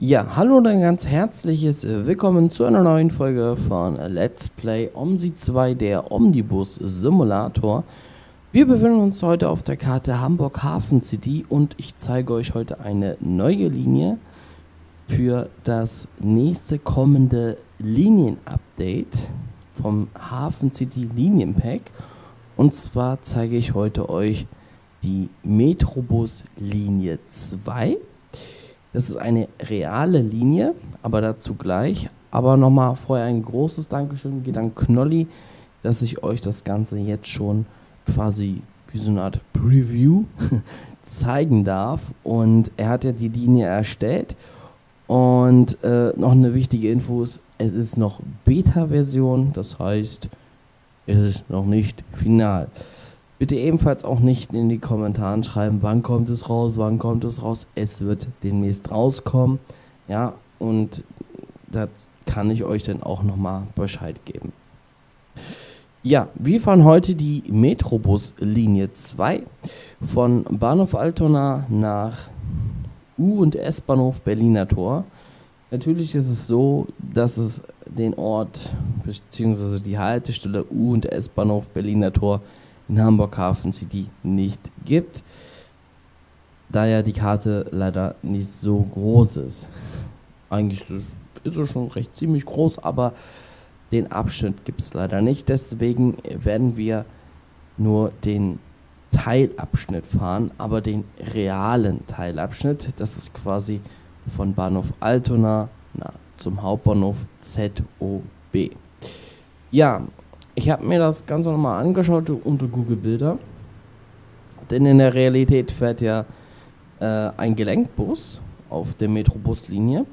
Ja, hallo und ein ganz herzliches Willkommen zu einer neuen Folge von Let's Play OMSI 2, der Omnibus Simulator. Wir befinden uns heute auf der Karte Hamburg Hafen City und ich zeige euch heute eine neue Linie für das nächste kommende Linien-Update vom Hafen City Linienpack. Und zwar zeige ich heute euch die Metrobus Linie 2. Das ist eine reale Linie, aber dazu gleich. Aber nochmal vorher ein großes Dankeschön geht an Knolli, dass ich euch das Ganze jetzt schon quasi wie so eine Art Preview zeigen darf. Und er hat ja die Linie erstellt. Und äh, noch eine wichtige Info ist, es ist noch Beta-Version, das heißt, es ist noch nicht final. Bitte ebenfalls auch nicht in die Kommentare schreiben, wann kommt es raus, wann kommt es raus. Es wird demnächst rauskommen. Ja, und da kann ich euch dann auch nochmal Bescheid geben. Ja, wir fahren heute die Metrobus-Linie 2 von Bahnhof Altona nach U- und S-Bahnhof Berliner Tor. Natürlich ist es so, dass es den Ort bzw. die Haltestelle U- und S-Bahnhof Berliner Tor in Hamburg Hafen City nicht gibt, da ja die Karte leider nicht so groß ist. Eigentlich ist es schon recht ziemlich groß, aber den Abschnitt gibt es leider nicht. Deswegen werden wir nur den Teilabschnitt fahren, aber den realen Teilabschnitt. Das ist quasi von Bahnhof Altona na, zum Hauptbahnhof ZOB. Ja, ich habe mir das Ganze nochmal angeschaut unter Google Bilder. Denn in der Realität fährt ja äh, ein Gelenkbus auf der Metrobuslinie.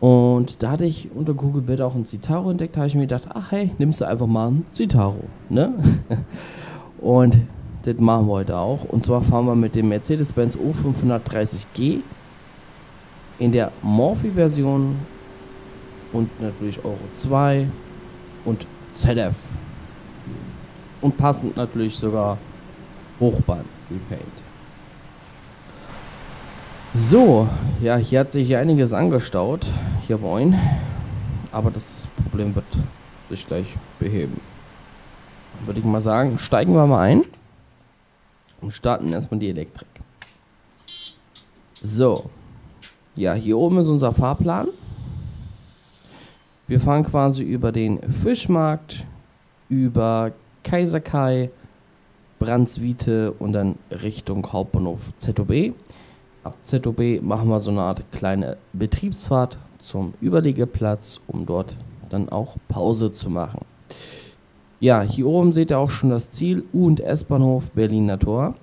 Und da hatte ich unter Google Bilder auch ein Citaro entdeckt. Da habe ich mir gedacht, ach hey, nimmst du einfach mal ein Citaro. Ne? Und das machen wir heute auch. Und zwar fahren wir mit dem Mercedes-Benz O530G in der Morphy-Version und natürlich Euro 2 und ZF. Und passend natürlich sogar Hochbahn Repaint. So, ja, hier hat sich einiges angestaut. Hier moin. Aber das Problem wird sich gleich beheben. Würde ich mal sagen, steigen wir mal ein und starten erstmal die Elektrik. So. Ja, hier oben ist unser Fahrplan. Wir fahren quasi über den Fischmarkt, über Kaiserkai, Brandswiete und dann Richtung Hauptbahnhof ZOB. Ab ZOB machen wir so eine Art kleine Betriebsfahrt zum Überlegeplatz, um dort dann auch Pause zu machen. Ja, hier oben seht ihr auch schon das Ziel U- und S-Bahnhof Berliner Tor.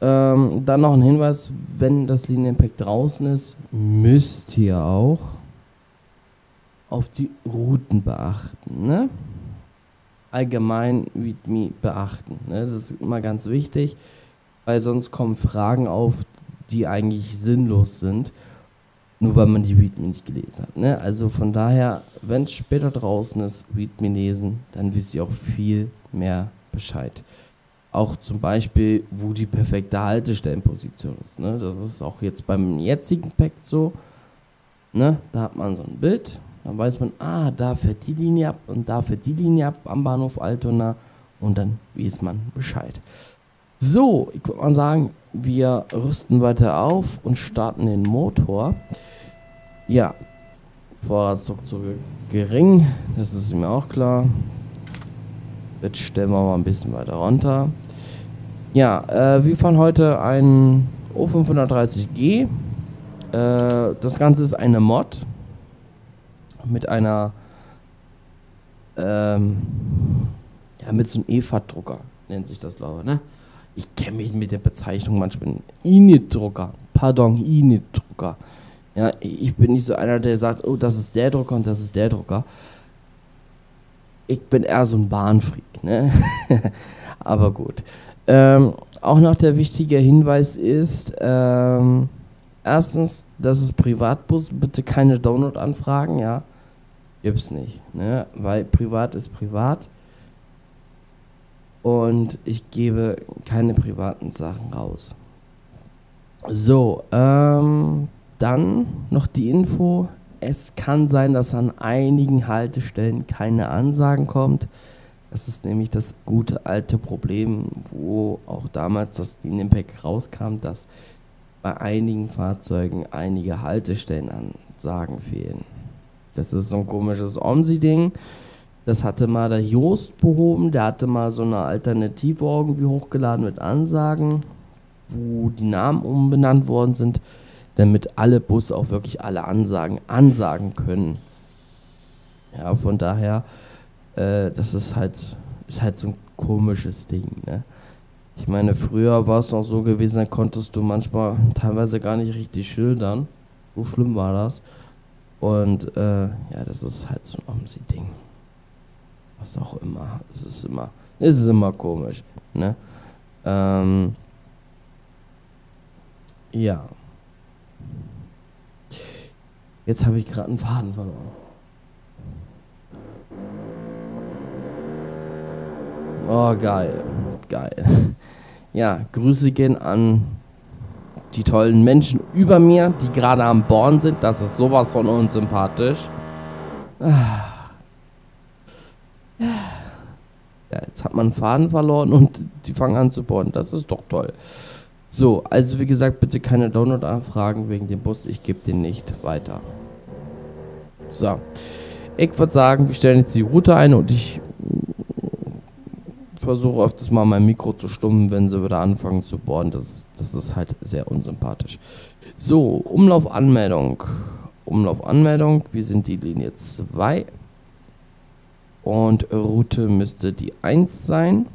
Ähm, dann noch ein Hinweis, wenn das Linienpack draußen ist, müsst ihr auch auf die Routen beachten. Ne? Allgemein README beachten. Ne? Das ist immer ganz wichtig, weil sonst kommen Fragen auf, die eigentlich sinnlos sind, nur weil man die README nicht gelesen hat. Ne? Also von daher, wenn es später draußen ist, README lesen, dann wisst ihr auch viel mehr Bescheid. Auch zum Beispiel, wo die perfekte Haltestellenposition ist. Ne? Das ist auch jetzt beim jetzigen Pack so. Ne? Da hat man so ein Bild dann weiß man, ah, da fährt die Linie ab und da fährt die Linie ab am Bahnhof Altona und dann weiß man Bescheid. So, ich würde mal sagen, wir rüsten weiter auf und starten den Motor. Ja, Vorratsdruck so gering, das ist mir auch klar. Jetzt stellen wir mal ein bisschen weiter runter. Ja, äh, wir fahren heute einen O530G. Äh, das Ganze ist eine Mod mit einer ähm, ja, mit so einem EFAT-Drucker, nennt sich das, glaube ich, ne? Ich kenne mich mit der Bezeichnung manchmal. Init-Drucker. Pardon, Init-Drucker. Ja, ich bin nicht so einer, der sagt, oh, das ist der Drucker und das ist der Drucker. Ich bin eher so ein Bahnfreak, ne? Aber gut. Ähm, auch noch der wichtige Hinweis ist, ähm, erstens, das ist Privatbus, bitte keine Download-Anfragen, ja gibt's nicht, ne? Weil privat ist privat. Und ich gebe keine privaten Sachen raus. So, ähm, dann noch die Info, es kann sein, dass an einigen Haltestellen keine Ansagen kommt. Das ist nämlich das gute alte Problem, wo auch damals das Linienpack rauskam, dass bei einigen Fahrzeugen einige Haltestellenansagen fehlen. Das ist so ein komisches OMSI-Ding. Das hatte mal der Joost behoben. Der hatte mal so eine Alternative irgendwie hochgeladen mit Ansagen, wo die Namen umbenannt worden sind, damit alle Busse auch wirklich alle Ansagen ansagen können. Ja, von daher, äh, das ist halt, ist halt so ein komisches Ding. Ne? Ich meine, früher war es noch so gewesen, da konntest du manchmal teilweise gar nicht richtig schildern. So schlimm war das. Und äh, ja, das ist halt so ein OMSI-Ding. Was auch immer. Es ist immer, es ist immer komisch. Ne? Ähm, ja. Jetzt habe ich gerade einen Faden verloren. Oh, geil. Geil. Ja, Grüße gehen an die tollen Menschen über mir, die gerade am Born sind. Das ist sowas von unsympathisch. Ja, jetzt hat man Faden verloren und die fangen an zu bohren. Das ist doch toll. So, also wie gesagt, bitte keine Download-Anfragen wegen dem Bus. Ich gebe den nicht weiter. So. Ich würde sagen, wir stellen jetzt die Route ein und ich versuche öfters mal mein Mikro zu stummen, wenn sie wieder anfangen zu bohren. Das, das ist halt sehr unsympathisch. So, Umlaufanmeldung. Umlaufanmeldung. Wir sind die Linie 2. Und Route müsste die 1 sein.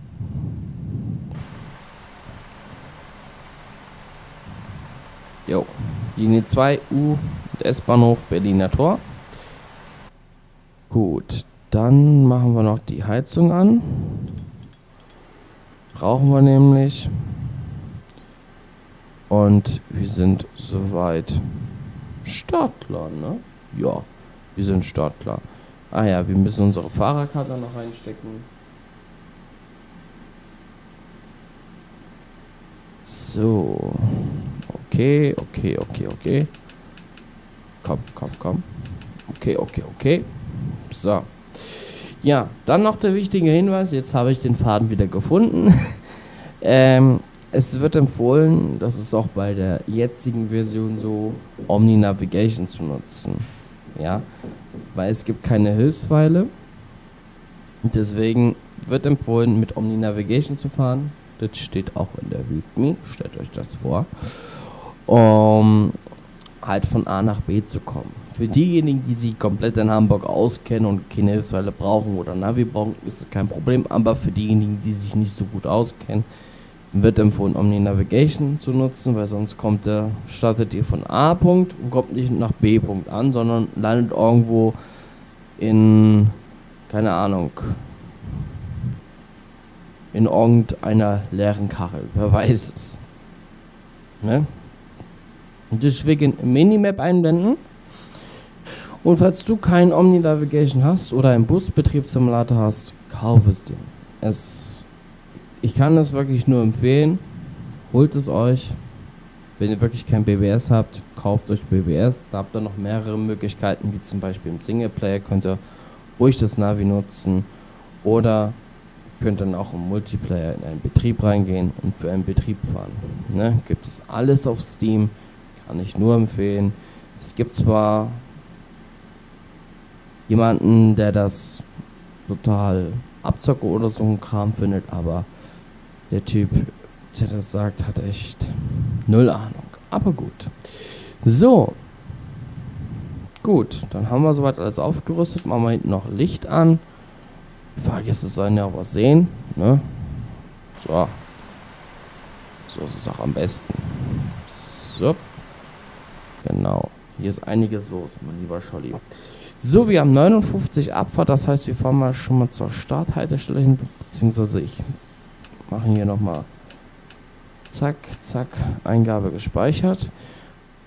Jo, Linie 2, U S-Bahnhof Berliner Tor. Gut, dann machen wir noch die Heizung an. Brauchen wir nämlich. Und wir sind soweit startklar, ne? Ja, wir sind startklar. Ah ja, wir müssen unsere Fahrerkarte noch reinstecken. So. Okay, okay, okay, okay. Komm, komm, komm. Okay, okay, okay. So. Ja, dann noch der wichtige Hinweis. Jetzt habe ich den Faden wieder gefunden. ähm, es wird empfohlen, das ist auch bei der jetzigen Version so, Omni Navigation zu nutzen. Ja, weil es gibt keine Hilfsweile. Deswegen wird empfohlen, mit Omni Navigation zu fahren. Das steht auch in der README. Stellt euch das vor. Um halt von A nach B zu kommen. Für diejenigen, die sich komplett in Hamburg auskennen und keine Hilfsweile brauchen oder Navi brauchen, ist es kein Problem. Aber für diejenigen, die sich nicht so gut auskennen, wird empfohlen, Omni Navigation zu nutzen, weil sonst kommt der, startet ihr von A Punkt und kommt nicht nach B Punkt an, sondern landet irgendwo in, keine Ahnung, in irgendeiner leeren Kachel. Wer weiß es. Ne? Deswegen Minimap einblenden. Und falls du kein Omni Navigation hast oder einen Busbetriebssimulator hast, kauf es dir. Es, ich kann das wirklich nur empfehlen. Holt es euch. Wenn ihr wirklich kein BBS habt, kauft euch BBS. Da habt ihr noch mehrere Möglichkeiten, wie zum Beispiel im Singleplayer könnt ihr ruhig das Navi nutzen. Oder könnt dann auch im Multiplayer in einen Betrieb reingehen und für einen Betrieb fahren. Ne? Gibt es alles auf Steam. Kann ich nur empfehlen. Es gibt zwar jemanden, der das total abzocke oder so ein Kram findet, aber der Typ, der das sagt, hat echt null Ahnung. Aber gut. So. Gut, dann haben wir soweit alles aufgerüstet. Machen wir hinten noch Licht an. Die Fahrgäste sollen ja auch was sehen. Ne? So. So ist es auch am besten. So. Genau. Hier ist einiges los, mein lieber Scholli. So, wir haben 59 Abfahrt, das heißt, wir fahren mal schon mal zur Starthaltestelle hin, beziehungsweise ich mache hier nochmal zack, zack, Eingabe gespeichert.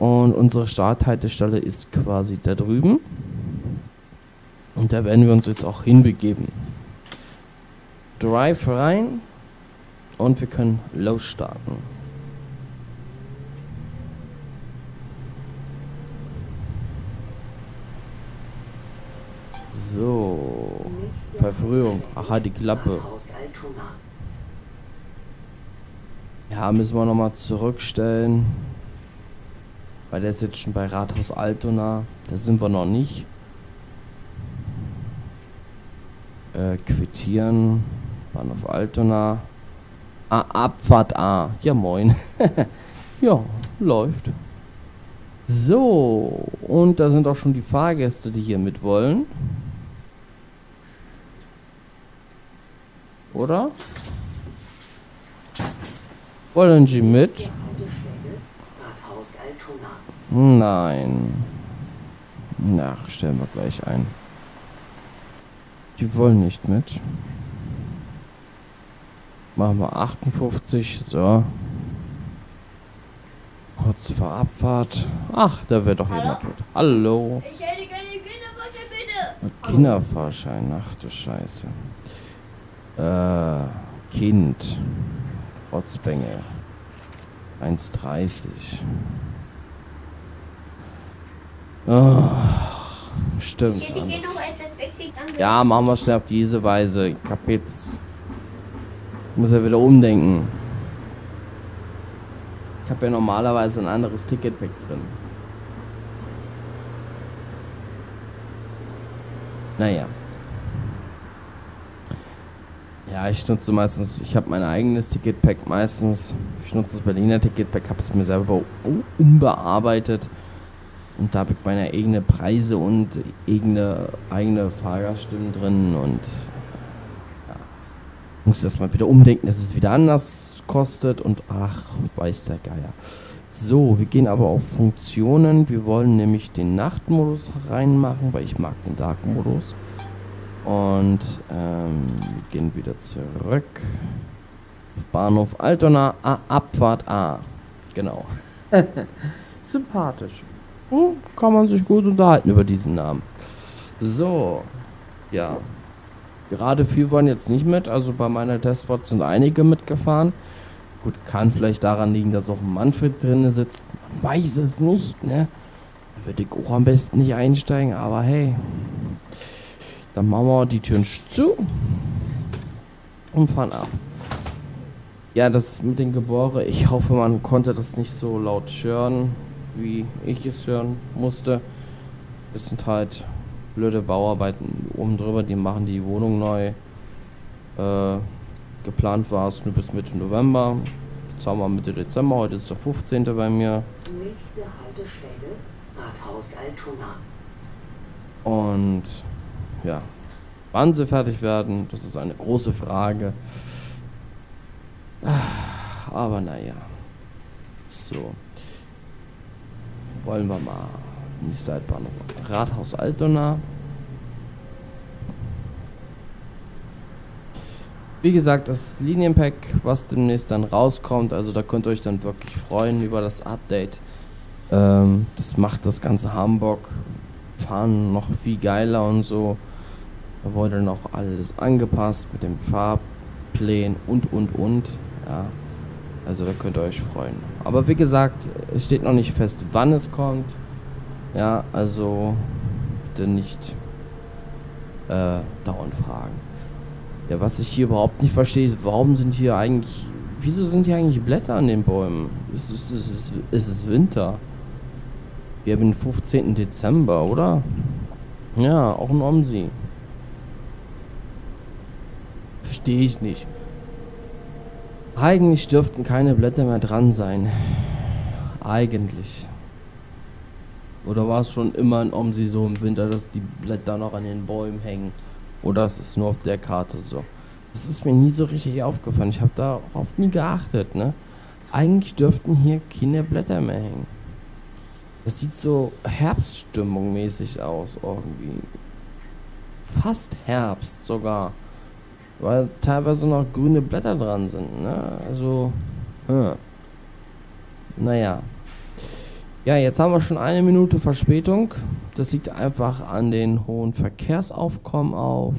Und unsere Starthaltestelle ist quasi da drüben. Und da werden wir uns jetzt auch hinbegeben. Drive rein und wir können losstarten. So. Verfrühung. Aha, die Klappe. Ja, müssen wir nochmal zurückstellen. Weil der ist jetzt schon bei Rathaus Altona. Da sind wir noch nicht. Äh, quittieren. Bahnhof Altona. Ah, Abfahrt A. Ja, moin. ja, läuft. So, und da sind auch schon die Fahrgäste, die hier mit wollen. Oder? Wollen Sie mit? Nein. Na, stellen wir gleich ein. Die wollen nicht mit. Machen wir 58. So. Kurz vor Abfahrt. Ach, da wird doch Hallo? jemand mit. Hallo. Ich hätte gerne den Kinderfahrschein, bitte. Kinderfahrschein, ach du Scheiße. Äh, Kind. Rotzbengel. 1,30. Oh, stimmt. Ich hätte gerne noch etwas wechseln. Ja, machen wir schnell auf diese Weise. Kapitz. Muss ja wieder umdenken. Ich habe ja normalerweise ein anderes Ticket weg drin. Naja. Ja, ich nutze meistens, ich habe mein eigenes Ticketpack meistens. Ich nutze das Berliner Ticketpack, habe es mir selber umbearbeitet. Und da habe ich meine eigenen Preise und eigene, eigene Fahrgaststimmen drin und ja, muss das mal wieder umdenken, dass es wieder anders kostet und ach, weiß der Geier. So, wir gehen aber auf Funktionen. Wir wollen nämlich den Nachtmodus reinmachen, weil ich mag den Dark-Modus. Und ähm, wir gehen wieder zurück. Auf Bahnhof Altona, A, Abfahrt A. Genau. Sympathisch. Hm, kann man sich gut unterhalten über diesen Namen. So. Ja. Gerade viel waren jetzt nicht mit. Also bei meiner Testfahrt sind einige mitgefahren. Gut, kann vielleicht daran liegen, dass auch Manfred drin sitzt. Man weiß es nicht, ne? Da würde ich auch am besten nicht einsteigen, aber hey. Dann machen wir die Türen zu. Und fahren ab. Ja, das mit den Gebore, ich hoffe, man konnte das nicht so laut hören, wie ich es hören musste. Das sind halt blöde Bauarbeiten oben drüber, die machen die Wohnung neu. Äh, Geplant war es nur bis Mitte November. Jetzt haben wir Mitte Dezember, heute ist der 15. bei mir. Nächste Haltestelle, Rathaus Altona. Und ja, wann sie fertig werden, das ist eine große Frage. Aber naja. So. Wollen wir mal nächste Altbahnhof. Rathaus Altona. Wie gesagt, das Linienpack, was demnächst dann rauskommt, also da könnt ihr euch dann wirklich freuen über das Update. Ähm, das macht das ganze Hamburg fahren noch viel geiler und so. Da wurde noch alles angepasst mit dem Fahrplan und und und. Ja, also da könnt ihr euch freuen. Aber wie gesagt, es steht noch nicht fest, wann es kommt. Ja, also bitte nicht äh, dauernd fragen. Ja, was ich hier überhaupt nicht verstehe, warum sind hier eigentlich. Wieso sind hier eigentlich Blätter an den Bäumen? Es ist, es ist, es ist Winter. Wir haben den 15. Dezember, oder? Ja, auch ein Omsi. Verstehe ich nicht. Eigentlich dürften keine Blätter mehr dran sein. Eigentlich. Oder war es schon immer ein Omsi so im Winter, dass die Blätter noch an den Bäumen hängen? Oder ist es nur auf der Karte so? Das ist mir nie so richtig aufgefallen. Ich habe darauf nie geachtet, ne? Eigentlich dürften hier keine Blätter mehr hängen. Das sieht so Herbststimmung mäßig aus irgendwie. Fast Herbst sogar. Weil teilweise noch grüne Blätter dran sind, ne? Also, hm. Naja. Ja, jetzt haben wir schon eine Minute Verspätung. Das liegt einfach an den hohen Verkehrsaufkommen auf.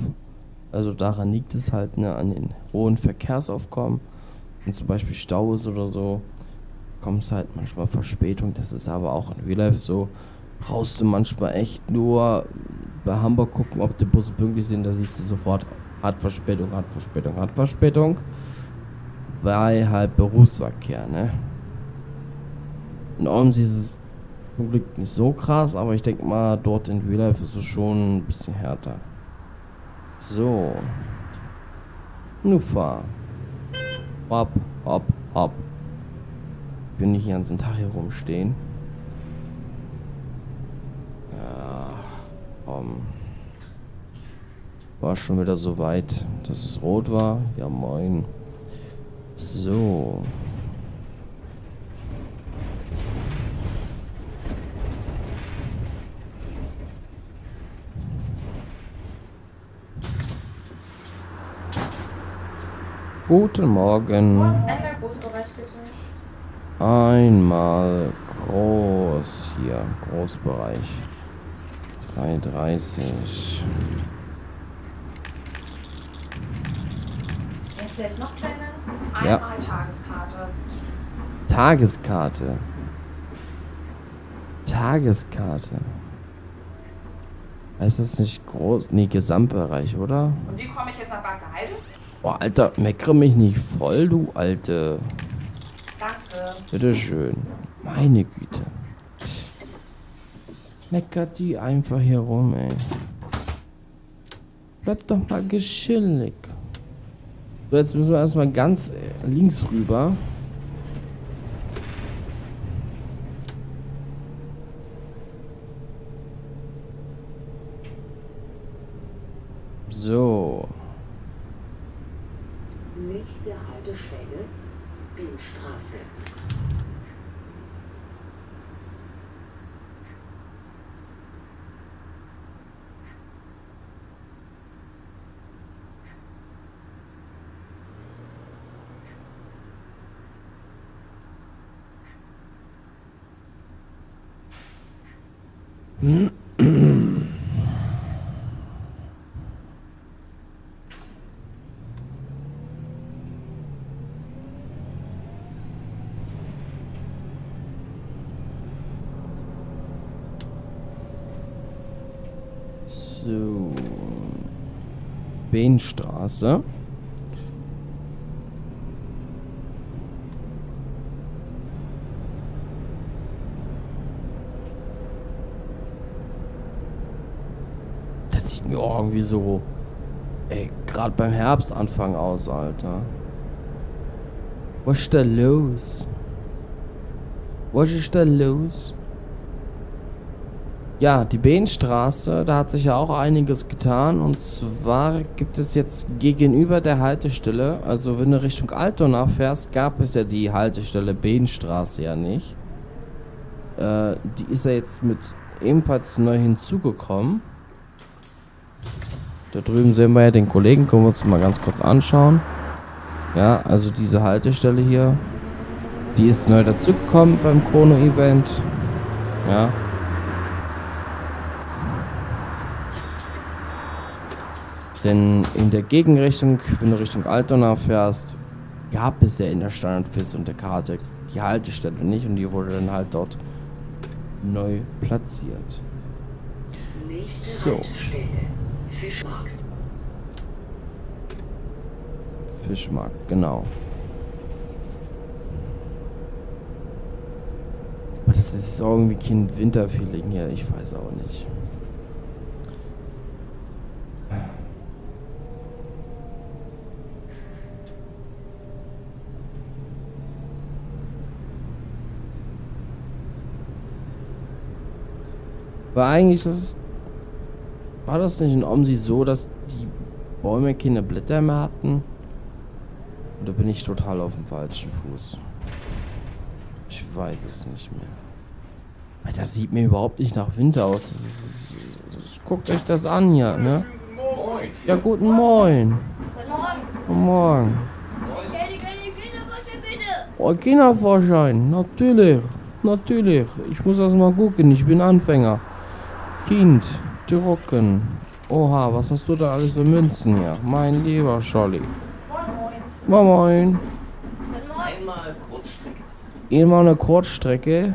Also daran liegt es halt, ne, an den hohen Verkehrsaufkommen. Wenn zum Beispiel Stau ist oder so, kommt es halt manchmal Verspätung. Das ist aber auch in Real Life so. Brauchst du manchmal echt nur bei Hamburg gucken, ob die Busse pünktlich sind, da siehst du sofort, hat Verspätung, hat Verspätung, hat Verspätung. Weil halt Berufsverkehr, ne? In Ormsee ist es zum Glück nicht so krass, aber ich denke mal, dort in Real Life ist es schon ein bisschen härter. So. Nur fahr. Hopp, hopp, hopp. Ich will nicht den ganzen Tag hier rumstehen. Ja, komm. War schon wieder so weit, dass es rot war. Ja, moin. So. Guten Morgen. Einmal große Bereich bitte. Einmal groß hier, Großbereich. 330. vielleicht noch kleiner. Ja. Einmal Tageskarte. Tageskarte. Tageskarte. Heißt das nicht groß? Nee, Gesamtbereich, oder? Und wie komme ich jetzt nach Bagdeheide? Boah, Alter, meckere mich nicht voll, du Alte. Danke. Bitteschön. Meine Güte. Meckert die einfach hier rum, ey. Bleib doch mal geschillig. So, jetzt müssen wir erstmal ganz äh, links rüber. So. Nächste Haltestelle, Bienstraße. So. Behnstraße. Das sieht mir auch irgendwie so, ey, gerade beim Herbstanfang aus, Alter. Was ist da los? Was ist da los? Ja, die Behnstraße, da hat sich ja auch einiges getan. Und zwar gibt es jetzt gegenüber der Haltestelle, also wenn du Richtung Altona fährst, gab es ja die Haltestelle Behnstraße ja nicht. Äh, die ist ja jetzt mit ebenfalls neu hinzugekommen. Da drüben sehen wir ja den Kollegen, können wir uns mal ganz kurz anschauen. Ja, also diese Haltestelle hier, die ist neu dazugekommen beim Chrono-Event. Ja, Denn in der Gegenrichtung, wenn du Richtung Altona fährst, gab es ja in der Standardfis und der Karte die Haltestelle nicht und die wurde dann halt dort neu platziert. So. Fischmarkt. Fischmarkt, genau. Aber das ist irgendwie kein Winterfeeling hier, ich weiß auch nicht. War eigentlich das. War das nicht in Omsi so, dass die Bäume keine Blätter mehr hatten? Oder bin ich total auf dem falschen Fuß? Ich weiß es nicht mehr. Weil das sieht mir überhaupt nicht nach Winter aus. Das ist, das, guckt euch das an hier, ne? Ja, guten Morgen. Guten Morgen. Oh, Kindervorschein, natürlich. Natürlich. Ich muss erst mal gucken, ich bin Anfänger. Kind, drucken. Oha, was hast du da alles für Münzen hier? Mein lieber Scholli. Moin moin. Einmal Kurzstrecke. Immer eine Kurzstrecke.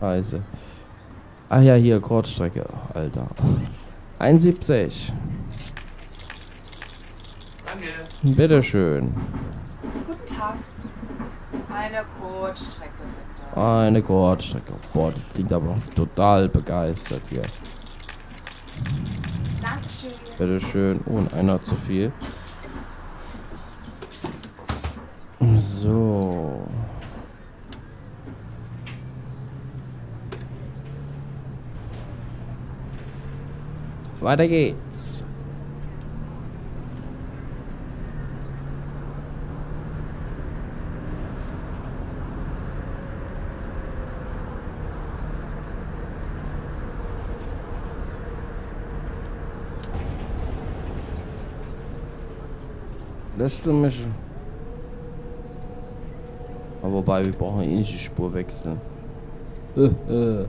Scheiße. Ach ja, hier, Kurzstrecke, Alter. 71. Danke. Bitteschön. Guten Tag. Eine Kurzstrecke bitte. Eine Kurzstrecke. Boah, die klingt aber total begeistert hier. Dankeschön. Bitteschön. Oh, und einer zu viel. So. Weiter geht's. Das stimmt mich. Aber wobei, wir brauchen eh nicht die Spur wechseln. Äh, äh.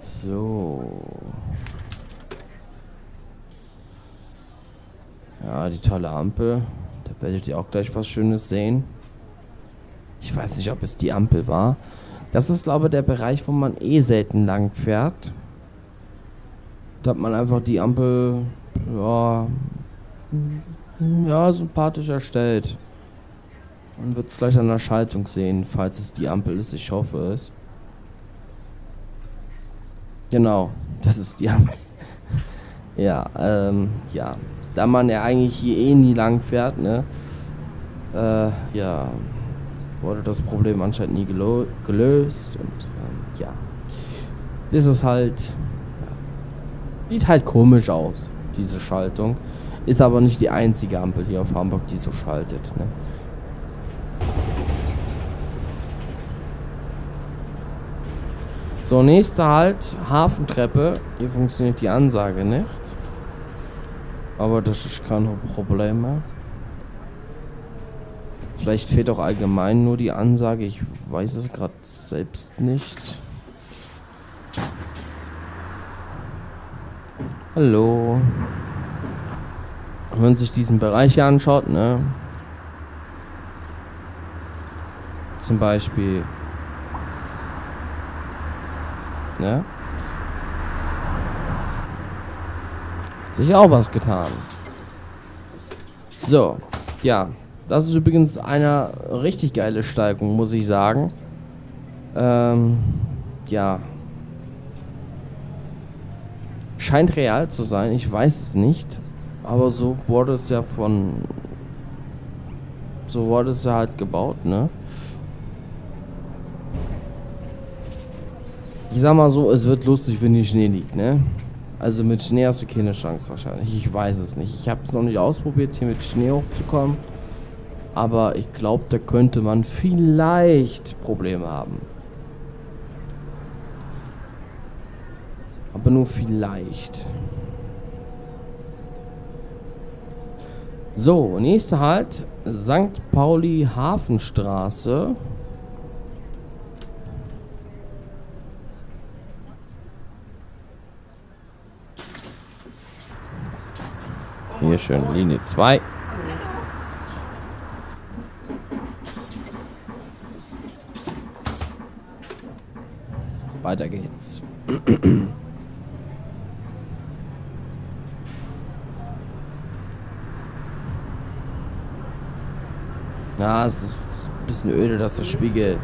So. Ja, die tolle Ampel. Da werdet ihr auch gleich was Schönes sehen. Ich weiß nicht, ob es die Ampel war. Das ist, glaube ich, der Bereich, wo man eh selten lang fährt. Da hat man einfach die Ampel, ja, ja, sympathisch erstellt. Man wird es gleich an der Schaltung sehen, falls es die Ampel ist. Ich hoffe es. Genau, das ist die Ampel. ja, ähm, ja. Da man ja eigentlich hier eh nie lang fährt, ne? Äh, ja, wurde das Problem anscheinend nie gelöst und ähm, ja. Das ist halt. Sieht halt komisch aus, diese Schaltung. Ist aber nicht die einzige Ampel hier auf Hamburg, die so schaltet, ne? So, nächster Halt, Hafentreppe. Hier funktioniert die Ansage nicht. Aber das ist kein Problem mehr. Vielleicht fehlt auch allgemein nur die Ansage. Ich weiß es gerade selbst nicht. Hallo. Wenn man sich diesen Bereich hier anschaut, ne? Zum Beispiel. Ne? Hat sich auch was getan. So, ja. Das ist übrigens eine richtig geile Steigung, muss ich sagen. Ähm, ja. Scheint real zu sein, ich weiß es nicht. Aber so wurde es ja von. So wurde es ja halt gebaut, ne? Ich sag mal so, es wird lustig, wenn hier Schnee liegt, ne? Also mit Schnee hast du keine Chance wahrscheinlich. Ich weiß es nicht. Ich habe es noch nicht ausprobiert, hier mit Schnee hochzukommen. Aber ich glaube, da könnte man vielleicht Probleme haben. Aber nur vielleicht. So, nächster Halt. St. Pauli Hafenstraße. Hier schön Linie 2. Weiter geht's. Ja, es ist ein bisschen öde, dass der Spiegel.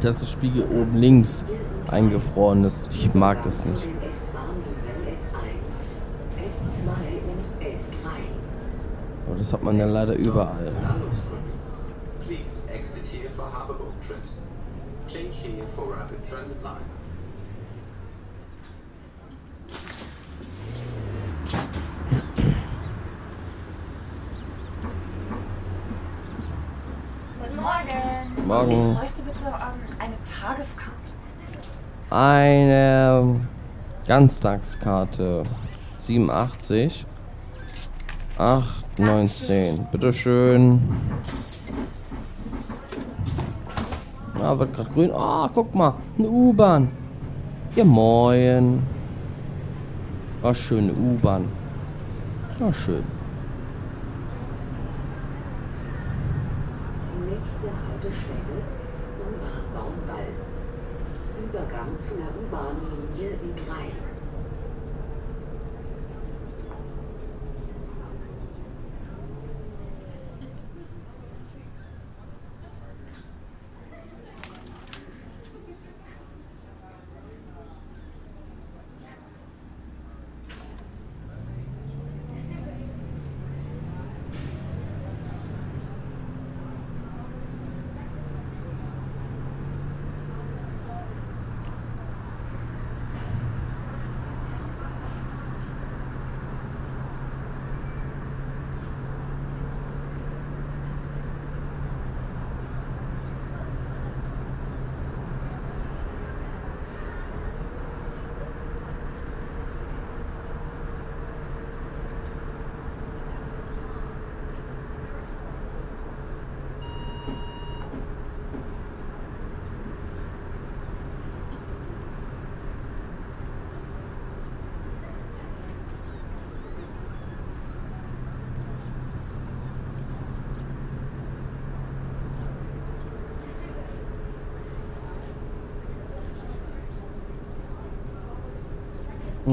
Dass der Spiegel oben links eingefroren ist. Ich mag das nicht. Aber das hat man ja leider überall. Change here for rapid transit line. Guten Morgen. Ich bräuchte bitte ähm, eine Tageskarte. Eine Ganztagskarte. 87. 8, 19. Bitteschön. Ah, wird gerade grün. Ah, guck mal. Eine U-Bahn. Ja, moin. Ah, schöne U-Bahn. Ah, schön.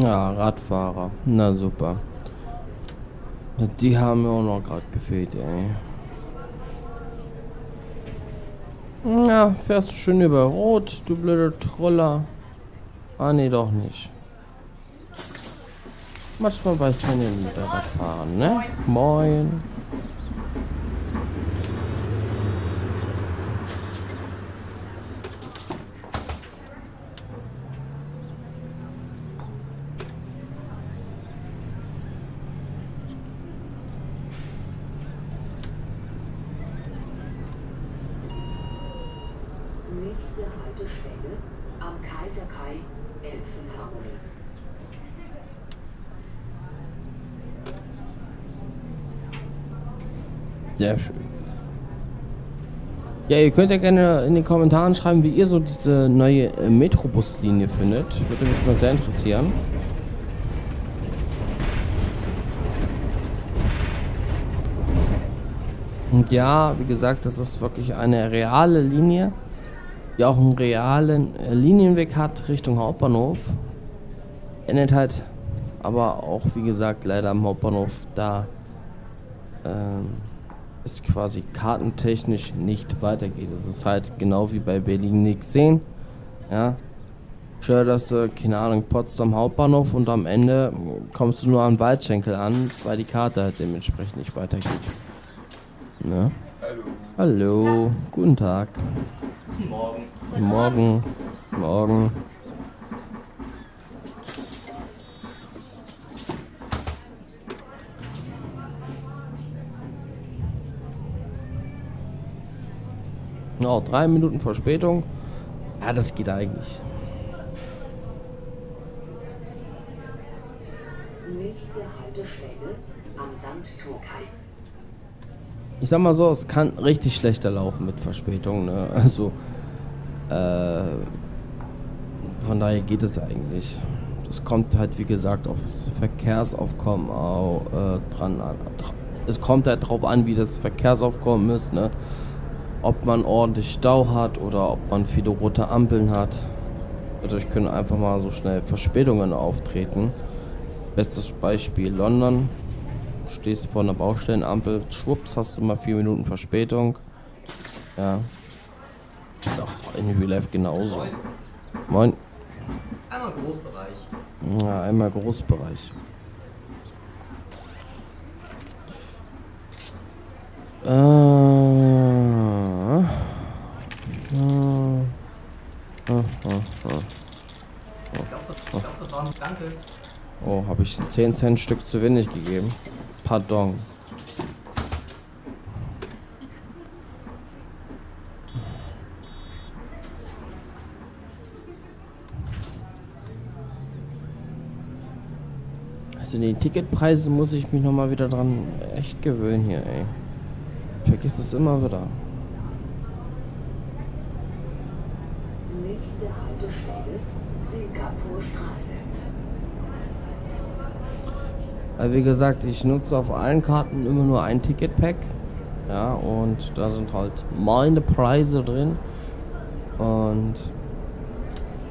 Ja, Radfahrer. Na super. Die haben mir auch noch gerade gefehlt, ey. Ja, fährst du schön über Rot, du blöde Troller. Ah, nee, doch nicht. Manchmal weiß man ja nie bei Radfahren, ne? Moin. Nächste Haltestelle am Kaiserkai Elfenharmonie. Sehr schön. Ja, ihr könnt ja gerne in den Kommentaren schreiben, wie ihr so diese neue äh, Metrobuslinie findet. Würde mich mal sehr interessieren. Und ja, wie gesagt, das ist wirklich eine reale Linie, die auch einen realen äh, Linienweg hat Richtung Hauptbahnhof. Endet halt aber auch, wie gesagt, leider am Hauptbahnhof da ähm, es quasi kartentechnisch nicht weitergeht. Es ist halt genau wie bei Berlin nix sehen. Ja. Schilderst du, keine Ahnung, Potsdam Hauptbahnhof und am Ende kommst du nur an Waldschenkel an, weil die Karte halt dementsprechend nicht weitergeht. Ne? Hallo. Hallo, guten Tag. Morgen. Morgen. Morgen. Oh, drei Minuten Verspätung. Ja, das geht eigentlich. Ich sag mal so, es kann richtig schlechter laufen mit Verspätung. Ne? Also, äh, von daher geht es eigentlich. Das kommt halt, wie gesagt, aufs Verkehrsaufkommen auch, äh, dran an. Es kommt halt drauf an, wie das Verkehrsaufkommen ist, ne? Ob man ordentlich Stau hat oder ob man viele rote Ampeln hat. Dadurch können einfach mal so schnell Verspätungen auftreten. Bestes Beispiel London. Stehst vor einer Baustellenampel, schwupps, hast du mal vier Minuten Verspätung. Ja. Ist auch in Real Life genauso. Moin. Moin. Einmal Großbereich. Ja, einmal Großbereich. Äh. Glaub, das war ein Danke. Oh, habe ich 10 Cent Stück zu wenig gegeben. Pardon. Also die Ticketpreise muss ich mich nochmal wieder dran echt gewöhnen hier, ey. Ich vergiss das immer wieder. Wie gesagt, ich nutze auf allen Karten immer nur ein Ticketpack. Ja, und da sind halt meine Preise drin. Und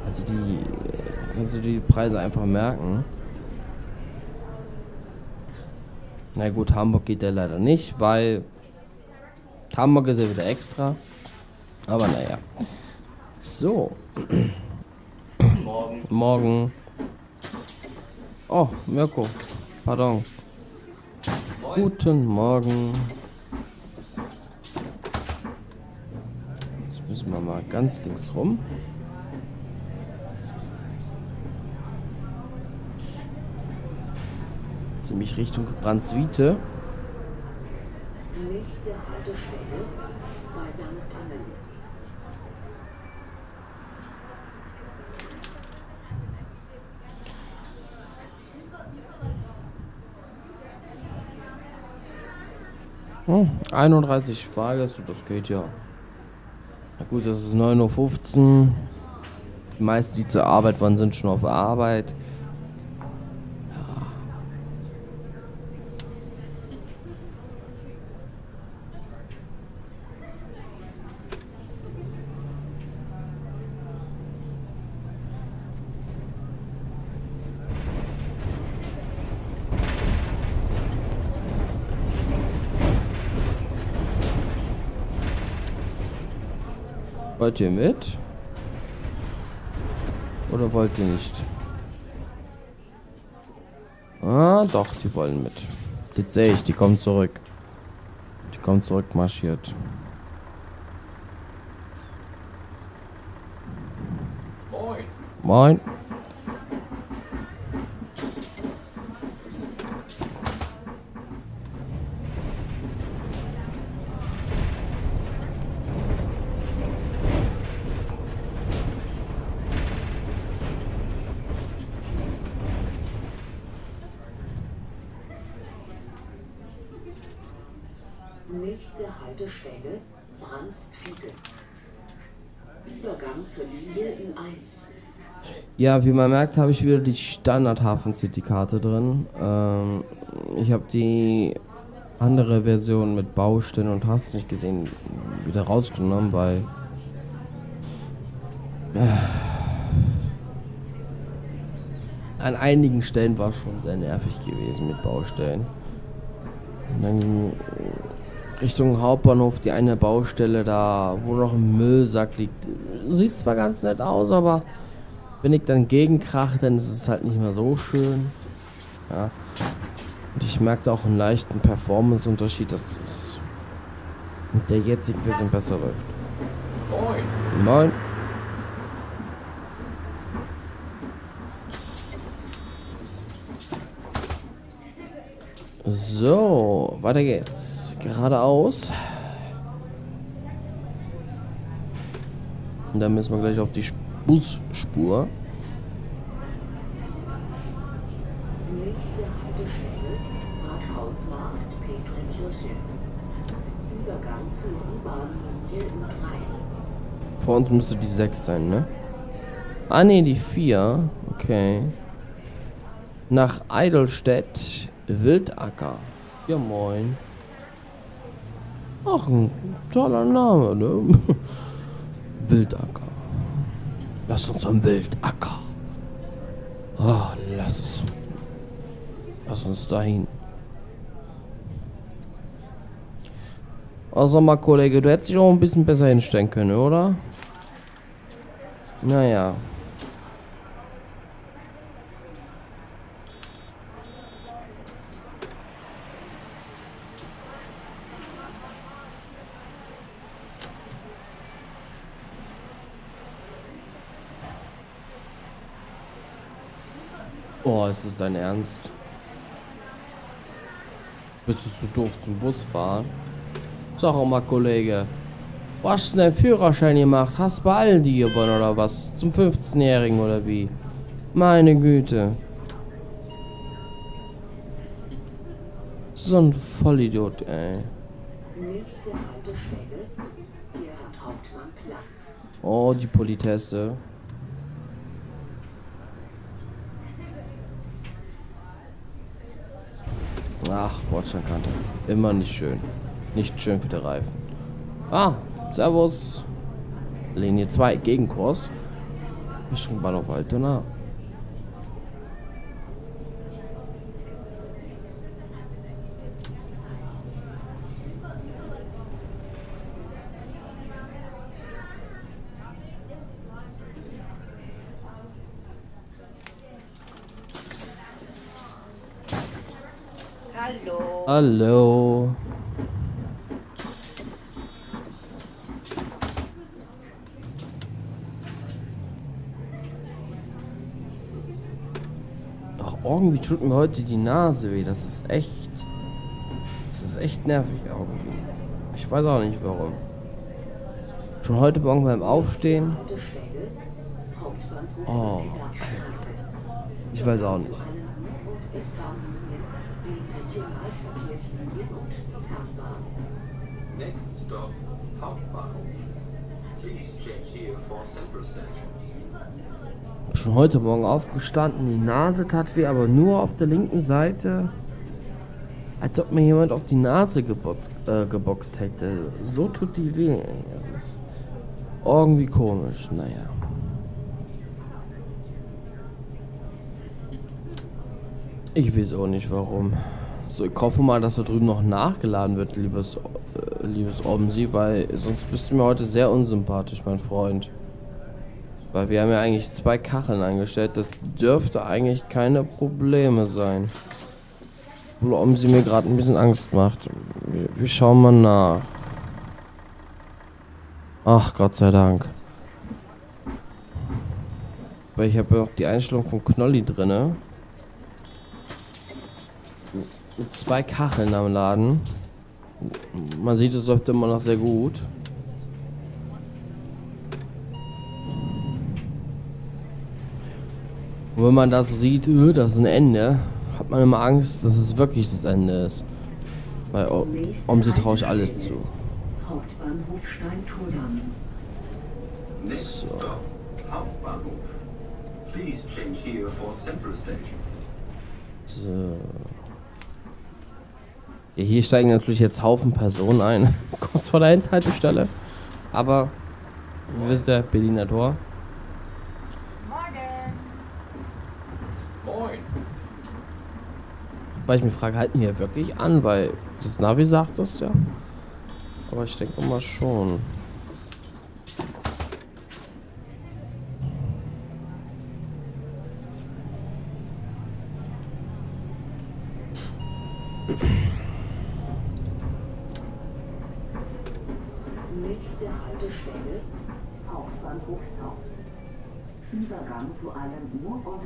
also die kannst du die Preise einfach merken. Na gut, Hamburg geht ja leider nicht, weil Hamburg ist ja wieder extra. Aber naja. So. Morgen. Morgen. Oh, Mirko. Pardon. Moin. Guten Morgen. Jetzt müssen wir mal ganz links rum. Ziemlich Richtung Brandswiete. Hm, 31 Fahrgäste, das geht ja. Na gut, das ist 9.15 Uhr. Die meisten, die zur Arbeit waren, sind schon auf Arbeit. Wollt ihr mit? Oder wollt ihr nicht? Ah, doch, die wollen mit. Jetzt sehe ich, die kommen zurück. Die kommen zurück marschiert. Moin. Moin. Ja, wie man merkt, habe ich wieder die Standard Hafen City Karte drin. Ähm, ich habe die andere Version mit Baustellen und hast nicht gesehen wieder rausgenommen, weil äh, an einigen Stellen war es schon sehr nervig gewesen mit Baustellen. Und dann Richtung Hauptbahnhof die eine Baustelle da, wo noch ein Müllsack liegt. Sieht zwar ganz nett aus, aber wenn ich dann gegenkrache, dann ist es halt nicht mehr so schön. Ja. Und ich merkte auch einen leichten Performance-Unterschied, dass es mit der jetzigen Version besser läuft. Moin. Moin. So, weiter geht's. Geradeaus. Und dann müssen wir gleich auf die Sch- Busspur. Nächste Haltestelle Rathausmarkt Petrikirche. Übergang zur U-Bahn-Linie in 3. Vor uns müsste die 6 sein, ne? Ah, ne, die 4. Okay. Nach Eidelstedt, Wildacker. Ja, moin. Ach, ein toller Name, ne? Wildacker. Lass uns am Wildacker. Oh, lass es. Lass uns dahin. Also mal, Kollege, du hättest dich auch ein bisschen besser hinstellen können, oder? Naja. Oh, ist das dein Ernst? Bist du zu doof zum Busfahren? Sag auch mal, Kollege. Wo hast du denn den Führerschein gemacht? Hast du bei Aldi gewonnen oder was? Zum 15-Jährigen oder wie? Meine Güte. So ein Vollidiot, ey. Oh, die Politesse. Ach, Bordsteinkante. Immer nicht schön. Nicht schön für die Reifen. Ah, Servus. Linie 2, Gegenkurs. Richtung Bahnhof Altona. Hallo. Doch irgendwie tut mir heute die Nase weh. Das ist echt. Das ist echt nervig irgendwie. Ich weiß auch nicht warum. Schon heute Morgen beim Aufstehen. Oh. Ich weiß auch nicht. und S-Bahn-Linien, den Regionalverkehrslinien und Fernbahn. Next stop, Hauptbahnhof. Please change here for Central. Schon heute Morgen aufgestanden. Die Nase tat weh, aber nur auf der linken Seite. Als ob mir jemand auf die Nase geboxt, äh, geboxt hätte. So tut die weh. Das ist irgendwie komisch. Naja. Ich weiß auch nicht warum. So, ich hoffe mal, dass da drüben noch nachgeladen wird, liebes, liebes Omsi, weil sonst bist du mir heute sehr unsympathisch, mein Freund. Weil wir haben ja eigentlich zwei Kacheln angestellt. Das dürfte eigentlich keine Probleme sein. Obwohl Omsi mir gerade ein bisschen Angst macht. Wir, wir schauen mal nach. Ach, Gott sei Dank. Weil ich habe ja auch die Einstellung von Knolli drinne. Zwei Kacheln am Laden. Man sieht, es läuft immer noch sehr gut. Und wenn man das so sieht, äh, das ist ein Ende, hat man immer Angst, dass es wirklich das Ende ist. Weil O- Omsi traue ich alles zu. Hauptbahnhof So. stop, Hauptbahnhof. Please change here for Central Station. So. Ja, hier steigen natürlich jetzt Haufen Personen ein. Kurz vor der Endhaltestelle. Aber, ihr wisst ja, Berliner Tor. Morgen. Moin. Weil ich mich frage, halten wir wirklich an? Weil das Navi sagt das ja. Aber ich denke mal schon. Nächste Haltestelle, Hauptbahnhof South. Übergang zu allen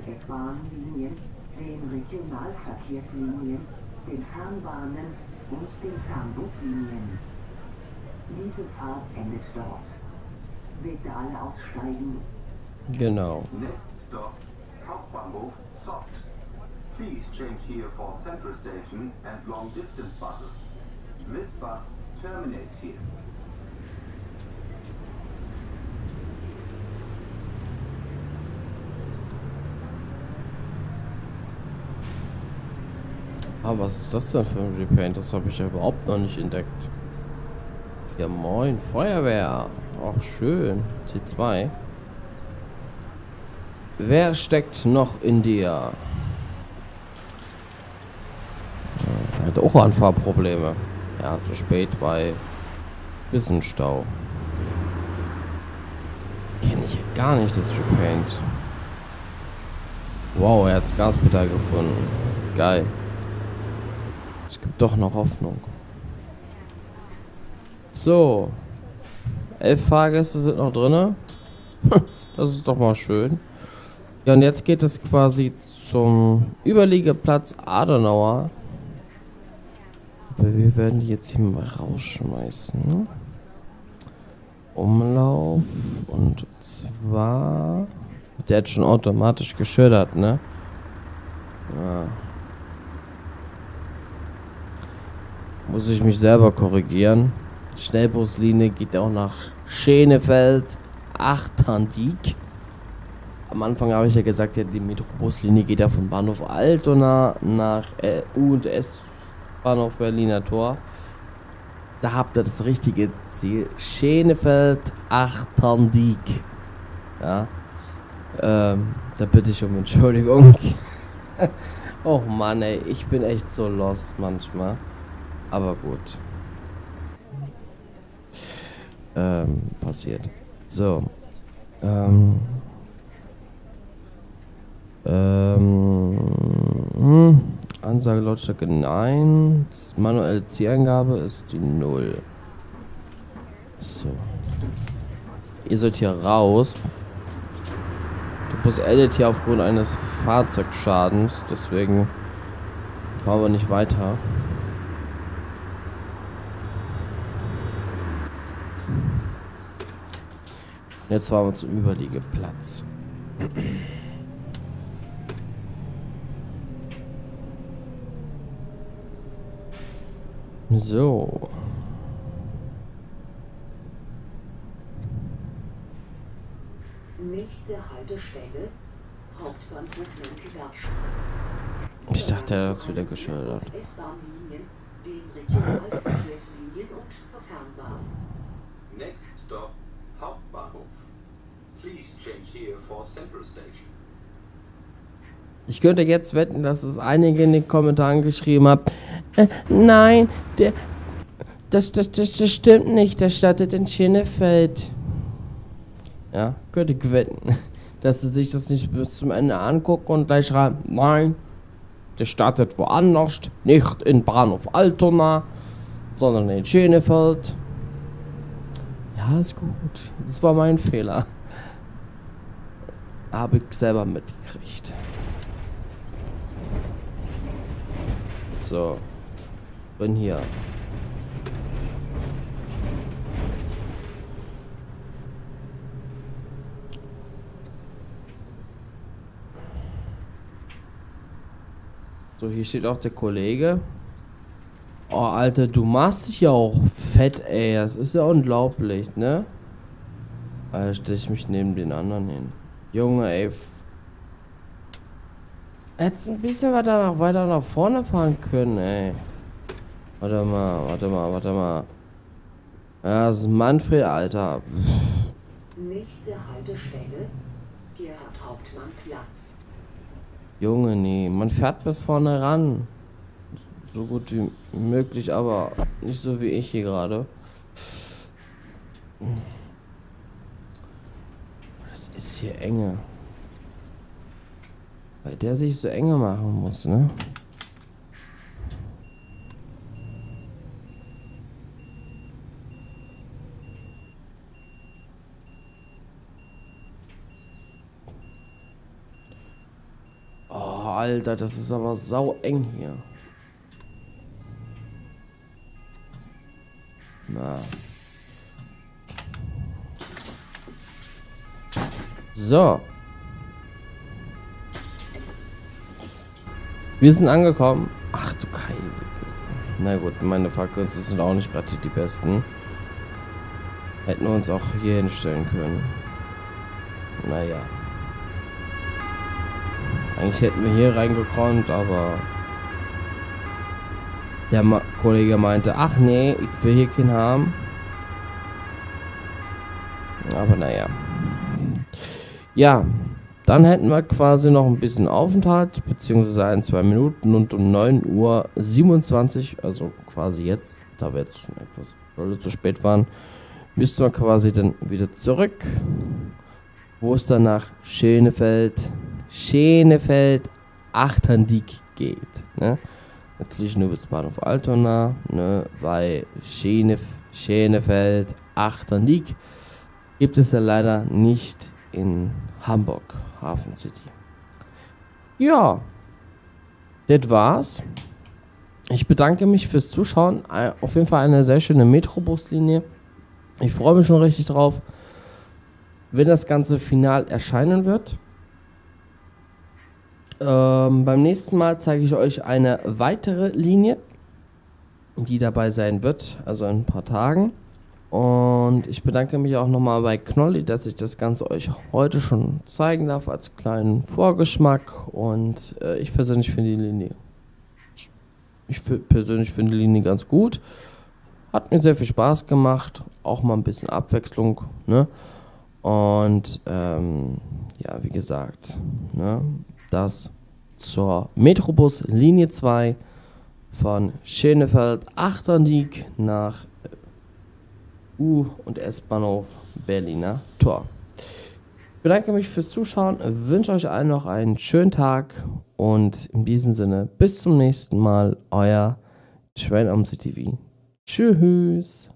Und S-Bahn-Linien, den Regionalverkehrslinien, den Fernbahnen und den Fernbuslinien. Diese Fahrt endet dort. Bitte alle aussteigen. Genau. Next stop, Hauptbahnhof Soft. Please change here for Central Station and long distance buses. This bus terminates here. Ah, was ist das denn für ein Repaint? Das habe ich ja überhaupt noch nicht entdeckt. Ja, moin, Feuerwehr. Auch schön. T2. Wer steckt noch in dir? Ja, hat auch Anfahrprobleme. Ja, zu spät, weil bisschen Stau. Kenne ich ja gar nicht, das Repaint. Wow, er hat das Gaspedal gefunden. Geil. Gibt doch noch Hoffnung. So. Elf Fahrgäste sind noch drinne. Das ist doch mal schön. Ja, und jetzt geht es quasi zum Überliegeplatz Adenauer. Aber wir werden die jetzt hier mal rausschmeißen. Umlauf. Und zwar... Der hat schon automatisch geschildert, ne? Ja. Muss ich mich selber korrigieren. Schnellbuslinie geht auch nach Schenefeld, Achtandik. Am Anfang habe ich ja gesagt, ja, die Metrobuslinie geht ja von Bahnhof Altona nach äh, U- und S-Bahnhof Berliner Tor. Da habt ihr das richtige Ziel. Schenefeld, Achterndiek. Ja. Ähm, da bitte ich um Entschuldigung. oh Mann, ey, ich bin echt so lost manchmal. Aber gut. Ähm, passiert. So. Ähm. Ähm. Hm. Ansage Lautstärke nein. Manuelle Zieleingabe ist die 0. So. Ihr sollt hier raus. Der Bus endet hier aufgrund eines Fahrzeugschadens. Deswegen fahren wir nicht weiter. Jetzt fahren wir zum Überliegeplatz. So. Nächste Haltestelle, Hauptbahnhof. Ich dachte, er hat es wieder geschildert. S-Bahn-Linien, den Regionalverkehrslinien und zur Fernbahn. Next stop, Hauptbahnhof. Ich könnte jetzt wetten, dass es einige in den Kommentaren geschrieben haben. Äh, nein, der. Das, das, das, das stimmt nicht. Der startet in Schenefeld. Ja, könnte ich wetten. Dass sie sich das nicht bis zum Ende angucken und gleich schreiben. Nein, der startet woanders. Nicht in Bahnhof Altona, sondern in Schenefeld. Ja, ist gut. Das war mein Fehler. Habe ich selber mitgekriegt. So. Bin hier. So, hier steht auch der Kollege. Oh, Alter, du machst dich ja auch fett, ey. Das ist ja unglaublich, ne? Alter, stelle ich mich neben den anderen hin. Junge, ey. Hättest ein bisschen weiter nach, weiter nach vorne fahren können, ey. Warte mal, warte mal, warte mal. Ja, das ist Manfred, Alter. Pff. Nächste Haltestelle, Gerhard Hauptmann Platz. Junge, nee. Man fährt bis vorne ran. So gut wie möglich, aber nicht so wie ich hier gerade. Das ist hier enge. Weil der sich so enge machen muss, ne? Oh, Alter, das ist aber sau eng hier. Na. So. Wir sind angekommen. Ach du Keine. Na gut, meine Fahrkünste sind auch nicht gerade die, die besten. Hätten wir uns auch hier hinstellen können. Naja. Eigentlich hätten wir hier reingekonnt, aber der Ma Kollege meinte, ach nee, ich will hier keinen haben. Aber naja. Ja, dann hätten wir quasi noch ein bisschen Aufenthalt, beziehungsweise ein, zwei Minuten und um 9 Uhr 27, also quasi jetzt, da wir jetzt schon etwas zu spät waren, müssten wir quasi dann wieder zurück, wo es dann nach Schönefeld, Schenefeld, Achterndiek geht. Ne? Natürlich nur bis Bahnhof Altona, ne? weil Schenef, Schenefeld, Achterndiek gibt es ja leider nicht in Hamburg, Hafen City. Ja, das war's. Ich bedanke mich fürs Zuschauen. Äh, Auf jeden Fall eine sehr schöne Metrobuslinie. Ich freue mich schon richtig drauf, wenn das Ganze final erscheinen wird. Ähm, beim nächsten Mal zeige ich euch eine weitere Linie, die dabei sein wird, also in ein paar Tagen. Und ich bedanke mich auch nochmal bei Knolli, dass ich das Ganze euch heute schon zeigen darf als kleinen Vorgeschmack. Und äh, ich persönlich finde die Linie. Ich persönlich finde die Linie ganz gut. Hat mir sehr viel Spaß gemacht. Auch mal ein bisschen Abwechslung. Ne? Und ähm, ja, wie gesagt, ne, das zur Metrobus Linie 2 von Schönefeld Achterndiek nach U- und S-Bahnhof Berliner Tor. Ich bedanke mich fürs Zuschauen, wünsche euch allen noch einen schönen Tag und in diesem Sinne bis zum nächsten Mal, euer Train on CTV. Tschüss.